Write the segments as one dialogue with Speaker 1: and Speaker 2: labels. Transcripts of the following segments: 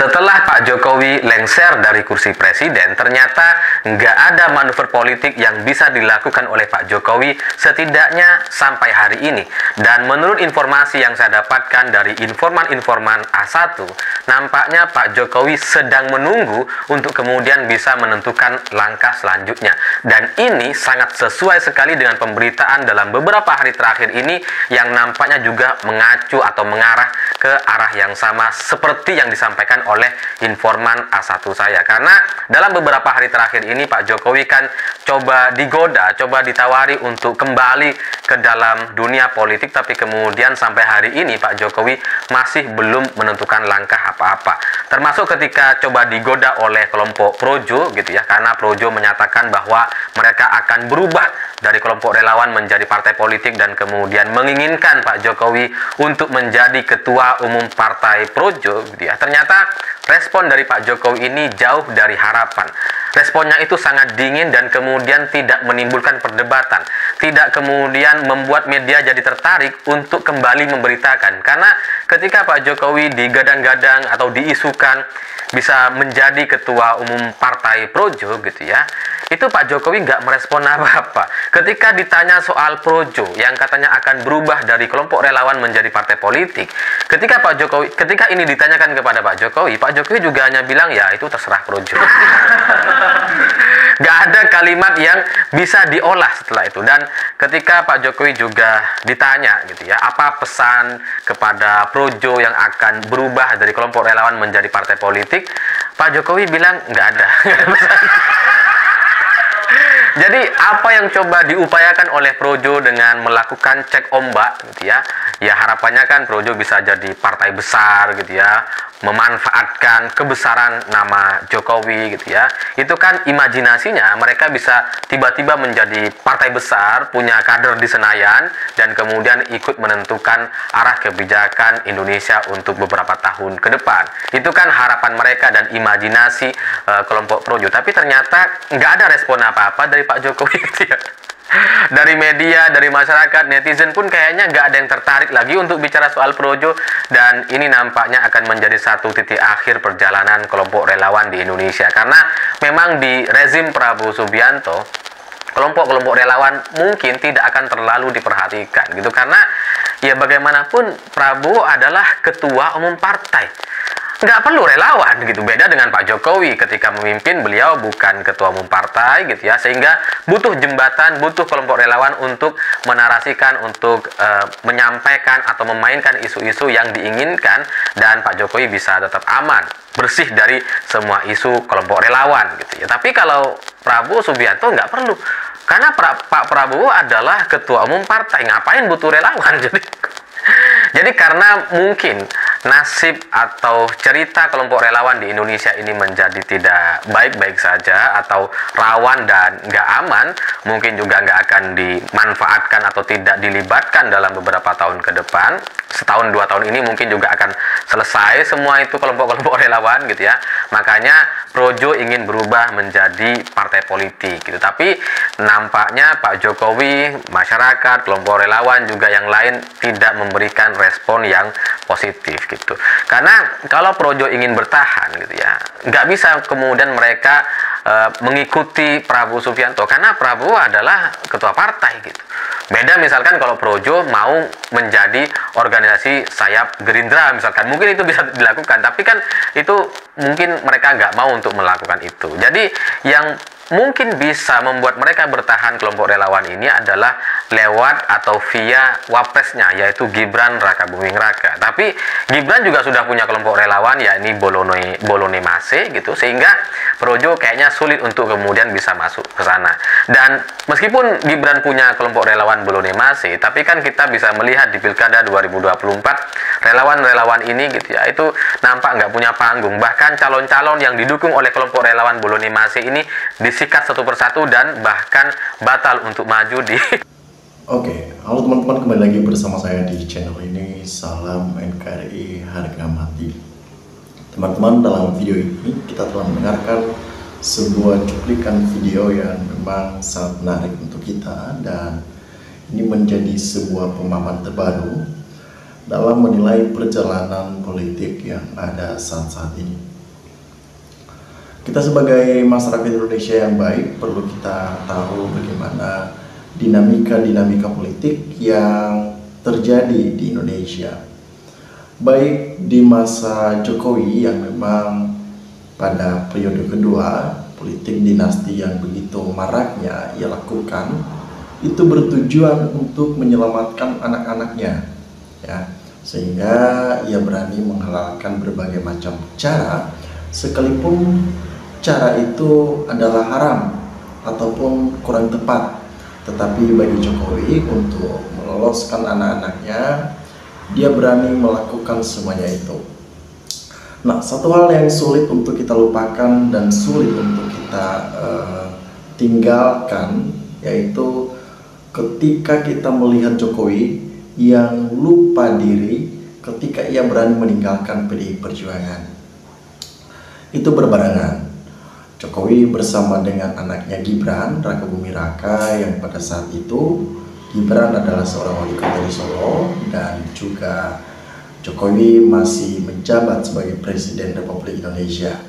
Speaker 1: Setelah Pak Jokowi lengser dari kursi presiden, ternyata nggak ada manuver politik yang bisa dilakukan oleh Pak Jokowi setidaknya sampai hari ini. Dan menurut informasi yang saya dapatkan dari informan-informan A1, nampaknya Pak Jokowi sedang menunggu untuk kemudian bisa menentukan langkah selanjutnya. Dan ini sangat sesuai sekali dengan pemberitaan dalam beberapa hari terakhir ini yang nampaknya juga mengacu atau mengarah ke arah yang sama seperti yang disampaikan oleh informan A1 saya karena dalam beberapa hari terakhir ini Pak Jokowi kan coba digoda, coba ditawari untuk kembali ke dalam dunia politik tapi kemudian sampai hari ini Pak Jokowi masih belum menentukan langkah apa-apa. Termasuk ketika coba digoda oleh kelompok Projo gitu ya karena Projo menyatakan bahwa mereka akan berubah dari kelompok relawan menjadi partai politik dan kemudian menginginkan Pak Jokowi untuk menjadi ketua umum partai Projo gitu ya. Ternyata respon dari Pak Jokowi ini jauh dari harapan. Responnya itu sangat dingin dan kemudian tidak menimbulkan perdebatan, tidak kemudian membuat media jadi tertarik untuk kembali memberitakan. Karena ketika Pak Jokowi digadang-gadang atau diisukan bisa menjadi ketua umum partai Projo gitu ya, itu Pak Jokowi nggak merespon apa-apa. Ketika ditanya soal Projo yang katanya akan berubah dari kelompok relawan menjadi partai politik, ketika Pak Jokowi, ketika ini ditanyakan kepada Pak Jokowi, Pak Jokowi juga hanya bilang ya itu terserah Projo. Gak ada kalimat yang bisa diolah setelah itu. Dan ketika Pak Jokowi juga ditanya gitu ya, apa pesan kepada Projo yang akan berubah dari kelompok relawan menjadi partai politik, Pak Jokowi bilang nggak ada. Jadi apa yang coba diupayakan oleh Projo dengan melakukan cek ombak gitu ya, ya harapannya kan Projo bisa jadi partai besar gitu ya, memanfaatkan kebesaran nama Jokowi gitu ya. Itu kan imajinasinya mereka bisa tiba-tiba menjadi partai besar, punya kader di Senayan dan kemudian ikut menentukan arah kebijakan Indonesia untuk beberapa tahun ke depan. Itu kan harapan mereka dan imajinasi uh, kelompok Projo. Tapi ternyata nggak ada respon apa-apa dari Pak Jokowi gitu ya. Dari media, dari masyarakat, netizen pun kayaknya nggak ada yang tertarik lagi untuk bicara soal Projo dan ini nampaknya akan menjadi satu titik akhir perjalanan kelompok relawan di Indonesia. Karena memang di rezim Prabowo Subianto kelompok-kelompok relawan mungkin tidak akan terlalu diperhatikan gitu. Karena ya bagaimanapun Prabowo adalah ketua umum partai nggak perlu relawan gitu. Beda dengan Pak Jokowi ketika memimpin beliau bukan ketua umum partai gitu ya. Sehingga butuh jembatan butuh kelompok relawan untuk menarasikan untuk uh, menyampaikan atau memainkan isu-isu yang diinginkan dan Pak Jokowi bisa tetap aman bersih dari semua isu kelompok relawan gitu ya. Tapi kalau Prabowo Subianto nggak perlu. Karena pra, Pak Prabowo adalah ketua umum partai. Ngapain butuh relawan? Jadi jadi karena mungkin nasib atau cerita kelompok relawan di Indonesia ini menjadi tidak baik-baik saja atau rawan dan nggak aman, mungkin juga nggak akan dimanfaatkan atau tidak dilibatkan dalam beberapa tahun ke depan. Setahun dua tahun ini mungkin juga akan selesai semua itu kelompok-kelompok relawan gitu ya. Makanya Projo ingin berubah menjadi partai politik gitu. Tapi nampaknya Pak Jokowi, masyarakat, kelompok relawan juga yang lain tidak memberikan respon yang positif gitu. Karena kalau Projo ingin bertahan gitu ya, nggak bisa kemudian mereka uh, mengikuti Prabowo Subianto karena Prabowo adalah ketua partai gitu. Beda misalkan kalau Projo mau menjadi organisasi sayap Gerindra misalkan, mungkin itu bisa dilakukan, tapi kan itu mungkin mereka nggak mau untuk melakukan itu. Jadi yang mungkin bisa membuat mereka bertahan kelompok relawan ini adalah lewat atau via wapresnya yaitu Gibran Raka Buming Raka. Tapi Gibran juga sudah punya kelompok relawan yakni Bolone Bolone Mase gitu sehingga Projo kayaknya sulit untuk kemudian bisa masuk ke sana. Dan meskipun Gibran punya kelompok relawan Bolone Mase, tapi kan kita bisa melihat di Pilkada 2024 relawan-relawan ini gitu ya itu nampak nggak punya panggung. Bahkan calon-calon yang didukung oleh kelompok relawan Bolone Mase ini disikat satu persatu dan bahkan batal untuk maju di
Speaker 2: Oke, halo teman-teman kembali lagi bersama saya di channel ini Salam NKRI Harga Mati Teman-teman dalam video ini kita telah mendengarkan sebuah cuplikan video yang memang sangat menarik untuk kita dan ini menjadi sebuah pemahaman terbaru dalam menilai perjalanan politik yang ada saat-saat ini. Kita sebagai masyarakat Indonesia yang baik perlu kita tahu bagaimana dinamika-dinamika politik yang terjadi di Indonesia. Baik di masa Jokowi yang memang pada periode kedua politik dinasti yang begitu maraknya ia lakukan itu bertujuan untuk menyelamatkan anak-anaknya ya sehingga ia berani menghalalkan berbagai macam cara sekalipun cara itu adalah haram ataupun kurang tepat tetapi bagi Jokowi untuk meloloskan anak-anaknya dia berani melakukan semuanya itu Nah, satu hal yang sulit untuk kita lupakan dan sulit untuk kita uh, tinggalkan yaitu ketika kita melihat Jokowi yang lupa diri ketika ia berani meninggalkan PDI Perjuangan. Itu berbarengan. Jokowi bersama dengan anaknya Gibran, Raka Bumi Raka yang pada saat itu Gibran adalah seorang wali kota di Solo dan juga Jokowi masih menjabat sebagai Presiden Republik Indonesia.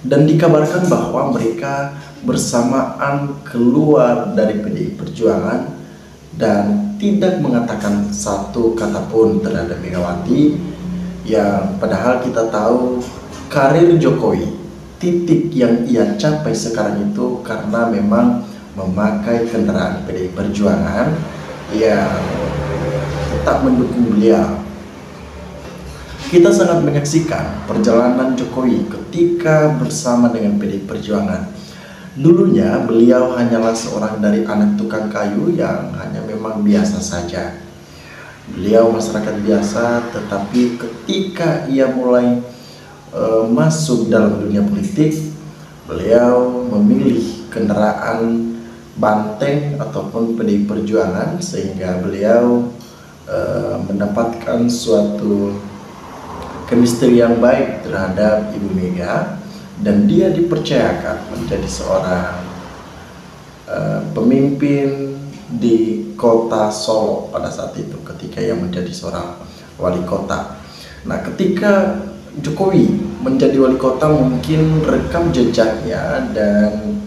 Speaker 2: Dan dikabarkan bahwa mereka bersamaan keluar dari PDI Perjuangan dan tidak mengatakan satu kata pun terhadap Megawati yang padahal kita tahu karir Jokowi titik yang ia capai sekarang itu karena memang memakai kendaraan PDI Perjuangan yang tetap mendukung beliau. Kita sangat menyaksikan perjalanan Jokowi ketika bersama dengan PDI Perjuangan. Dulunya beliau hanyalah seorang dari anak tukang kayu yang hanya memang biasa saja. Beliau masyarakat biasa, tetapi ketika ia mulai e, masuk dalam dunia politik, beliau memilih kendaraan banteng ataupun PDI Perjuangan sehingga beliau Eh, mendapatkan suatu chemistry yang baik terhadap Ibu Mega dan dia dipercayakan menjadi seorang uh, pemimpin di kota Solo pada saat itu ketika ia menjadi seorang wali kota. Nah, ketika Jokowi menjadi wali kota mungkin rekam jejaknya dan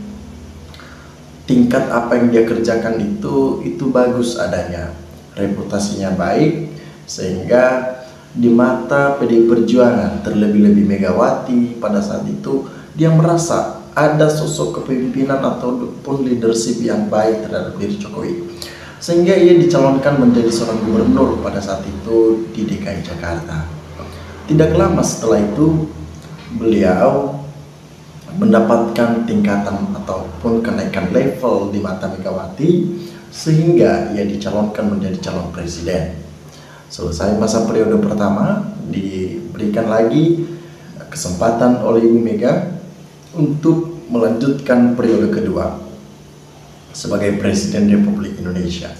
Speaker 2: tingkat apa yang dia kerjakan itu itu bagus adanya. Reputasinya baik sehingga di mata PDI Perjuangan terlebih-lebih Megawati pada saat itu dia merasa ada sosok kepemimpinan ataupun leadership yang baik terhadap diri Jokowi. Sehingga ia dicalonkan menjadi seorang gubernur pada saat itu di DKI Jakarta tidak lama setelah itu beliau mendapatkan tingkatan ataupun kenaikan level di mata Megawati sehingga ia dicalonkan menjadi calon presiden. Selesai masa periode pertama, diberikan lagi kesempatan oleh Ibu Mega untuk melanjutkan periode kedua sebagai Presiden Republik Indonesia.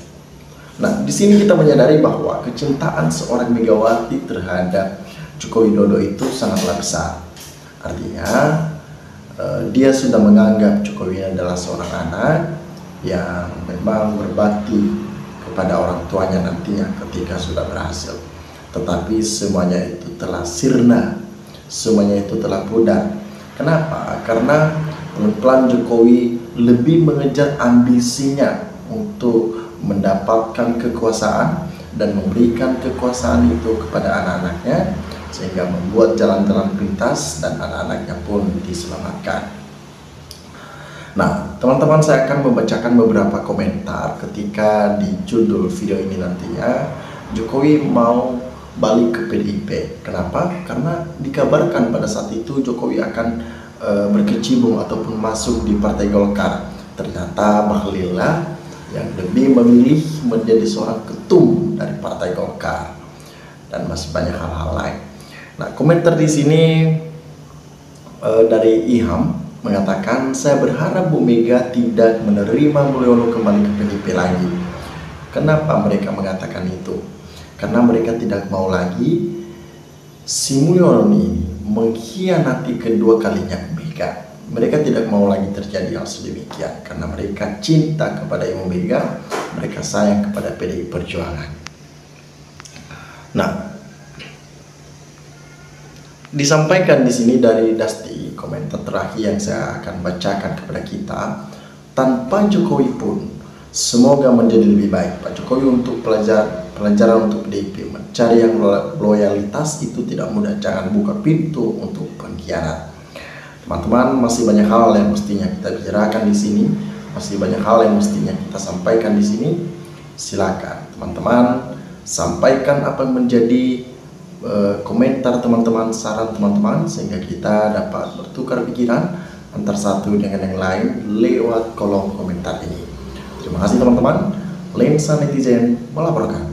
Speaker 2: Nah, di sini kita menyadari bahwa kecintaan seorang Megawati terhadap Joko Widodo itu sangatlah besar. Artinya, eh, dia sudah menganggap Jokowi adalah seorang anak yang memang berbakti kepada orang tuanya nantinya ketika sudah berhasil. Tetapi semuanya itu telah sirna, semuanya itu telah pudar. Kenapa? Karena pelan Jokowi lebih mengejar ambisinya untuk mendapatkan kekuasaan dan memberikan kekuasaan itu kepada anak-anaknya sehingga membuat jalan-jalan pintas dan anak-anaknya pun diselamatkan. Nah, teman-teman saya akan membacakan beberapa komentar ketika di judul video ini nantinya Jokowi mau balik ke PDIP. Kenapa? Karena dikabarkan pada saat itu Jokowi akan e, berkecimpung ataupun masuk di Partai Golkar. Ternyata Bahlila yang lebih memilih menjadi seorang ketum dari Partai Golkar dan masih banyak hal-hal lain. Nah, komentar di sini e, dari Iham mengatakan saya berharap Bu Mega tidak menerima Mulyono kembali ke PDIP lagi. Kenapa mereka mengatakan itu? Karena mereka tidak mau lagi si Mulyono ini mengkhianati kedua kalinya Bu Mega. Mereka tidak mau lagi terjadi hal sedemikian karena mereka cinta kepada Ibu Mega, mereka sayang kepada PDI Perjuangan. Nah, disampaikan di sini dari Dusty komentar terakhir yang saya akan bacakan kepada kita. Tanpa Jokowi pun semoga menjadi lebih baik Pak Jokowi untuk pelajar pelajaran untuk PDIP mencari yang loyalitas itu tidak mudah. Jangan buka pintu untuk pengkhianat. Teman-teman masih banyak hal yang mestinya kita bicarakan di sini. Masih banyak hal yang mestinya kita sampaikan di sini. Silakan teman-teman sampaikan apa yang menjadi komentar teman-teman saran teman-teman sehingga kita dapat bertukar pikiran antar satu dengan yang lain lewat kolom komentar ini. Terima kasih teman-teman. Lensa Netizen melaporkan